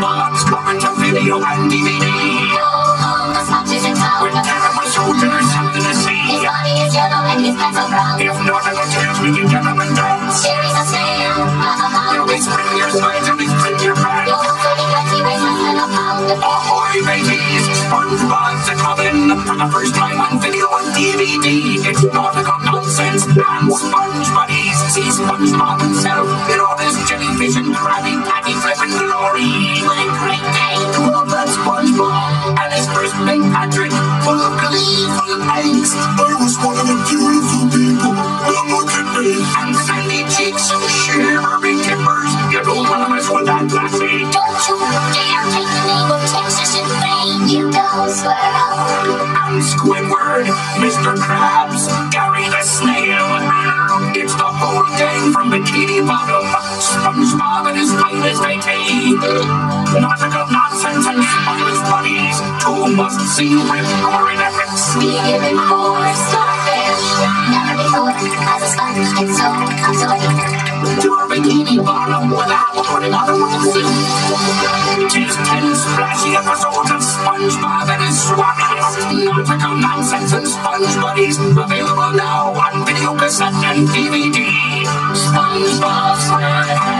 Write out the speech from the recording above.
SpongeBob's coming to video and DVD. Home, the in to and his pants are brown. If nautical tales we can get them and dance. Sherry's a snail. You'll be spreading your sides and be spreading your You'll pants. have thirty twenty weighs less than a pound. Ahoy, mateys! SpongeBob's a coming for the first time on video and DVD. It's nautical nonsense and Sponge. See SpongeBob himself and his first big Patrick, full of glee, full of angst. I was one of the beautiful people. Now look at me. And sandy cheeks and shivery timbers. You don't want to mess with that lassie. Don't you dare take the name of Texas in vain. You don't swear up. and Squidward, Mr. Krabs, Gary the Snail. It's the whole gang from Bikini Bottom. SpongeBob and his finest eighteen. Nautical Must-see with gory epics. We give him more starfish. Never before has a sponge been so consolate. To a Bikini Bottom without putting on a wetsuit. Tis ten splashy episodes of SpongeBob and his swabbies. Nautical nonsense and Sponge buddies. Available now on video cassette and DVD. SpongeBob SquarePants,